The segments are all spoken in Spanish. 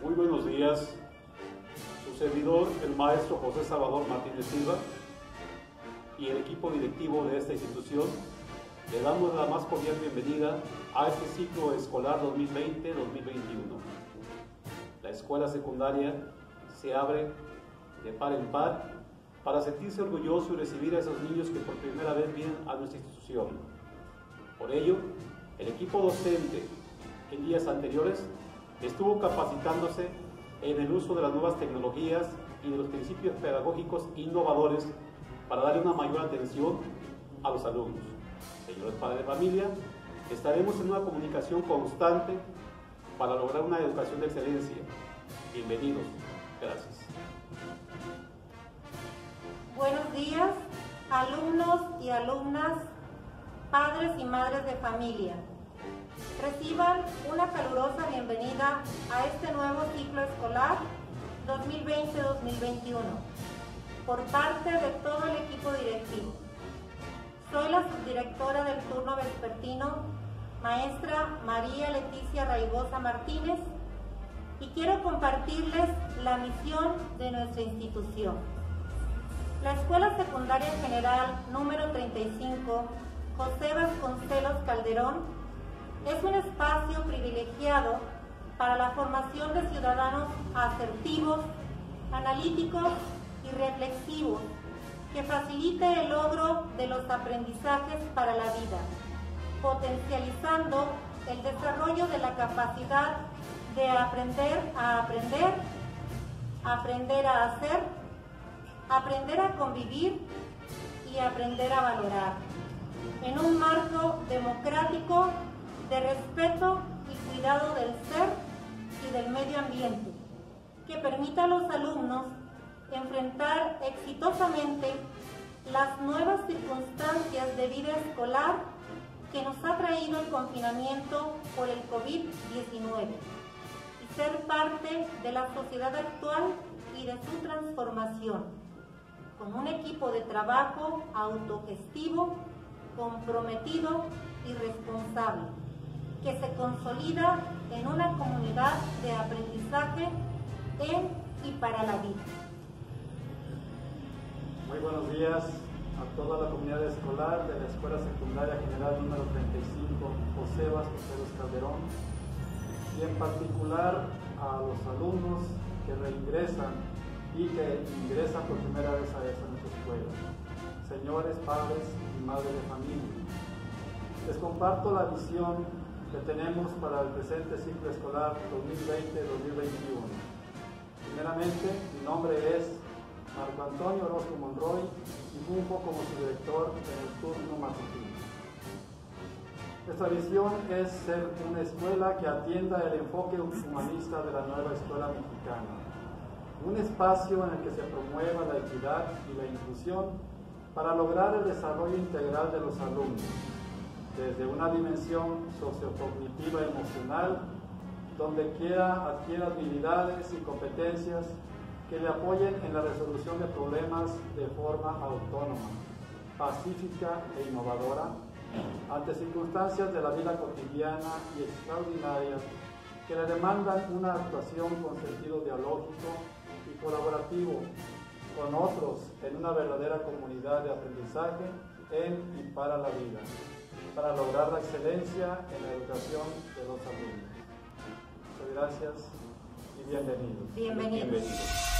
Muy buenos días. Su servidor, el maestro José Salvador Martínez Silva, y el equipo directivo de esta institución, le damos la más cordial bienvenida a este ciclo escolar 2020-2021. La escuela secundaria se abre de par en par para sentirse orgulloso y recibir a esos niños que por primera vez vienen a nuestra institución. Por ello, el equipo docente en días anteriores estuvo capacitándose en el uso de las nuevas tecnologías y de los principios pedagógicos innovadores para darle una mayor atención a los alumnos. Señores padres de familia, estaremos en una comunicación constante para lograr una educación de excelencia. Bienvenidos. Gracias. Buenos días, alumnos y alumnas, padres y madres de familia. Reciban una calurosa bienvenida a este nuevo ciclo escolar 2020-2021 por parte de todo el equipo directivo. Soy la subdirectora del turno vespertino, maestra María Leticia Raigosa Martínez, y quiero compartirles la misión de nuestra institución. La Escuela Secundaria General número 35, José Vasconcelos Calderón, es un espacio privilegiado para la formación de ciudadanos asertivos, analíticos y reflexivos que facilite el logro de los aprendizajes para la vida, potencializando el desarrollo de la capacidad de aprender a aprender, aprender a hacer, aprender a convivir y aprender a valorar, en un marco democrático de respeto y cuidado del ser y del medio ambiente, que permita a los alumnos enfrentar exitosamente las nuevas circunstancias de vida escolar que nos ha traído el confinamiento por el COVID-19 y ser parte de la sociedad actual y de su transformación, con un equipo de trabajo autogestivo, comprometido y responsable que se consolida en una comunidad de aprendizaje en y para la vida. Muy buenos días a toda la comunidad escolar de la Escuela Secundaria General número 35 José Vasconcelos Calderón y en particular a los alumnos que reingresan y que ingresan por primera vez a esta nuestra escuela. Señores, padres y madres de familia, les comparto la visión que tenemos para el presente ciclo escolar 2020-2021. Primeramente, mi nombre es Marco Antonio Orozco Monroy y funjo como su director en el turno matutino. Nuestra visión es ser una escuela que atienda el enfoque humanista de la nueva escuela mexicana, un espacio en el que se promueva la equidad y la inclusión para lograr el desarrollo integral de los alumnos desde una dimensión sociocognitiva emocional, donde quiera adquiera habilidades y competencias que le apoyen en la resolución de problemas de forma autónoma, pacífica e innovadora, ante circunstancias de la vida cotidiana y extraordinaria que le demandan una actuación con sentido dialógico y colaborativo con otros en una verdadera comunidad de aprendizaje en y para la vida para lograr la excelencia en la educación de los alumnos. Muchas gracias y bienvenidos. Bienvenidos. bienvenidos.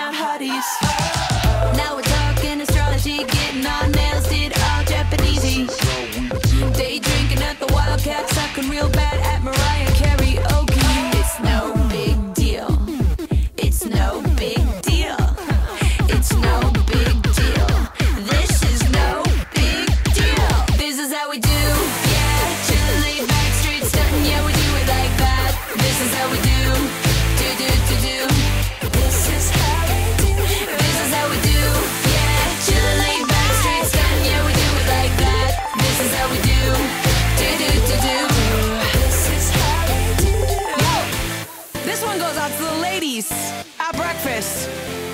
down hotties. Now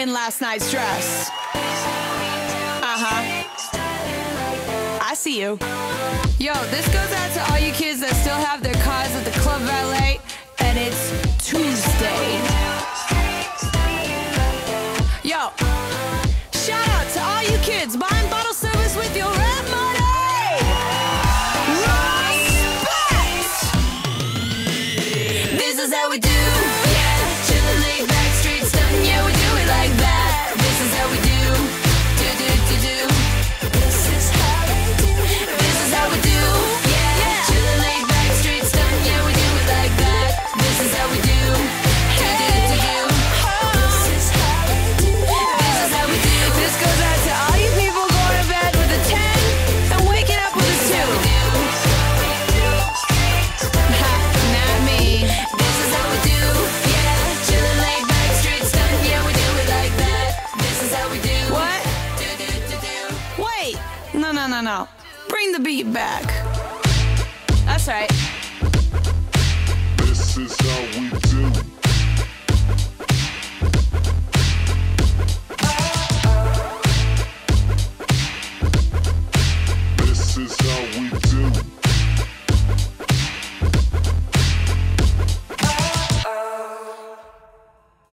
in last night's dress. Uh huh. I see you. Yo, this goes out to all you kids that still have their cars at the club valet, and it's Tuesday. beat back. That's right. This is how we do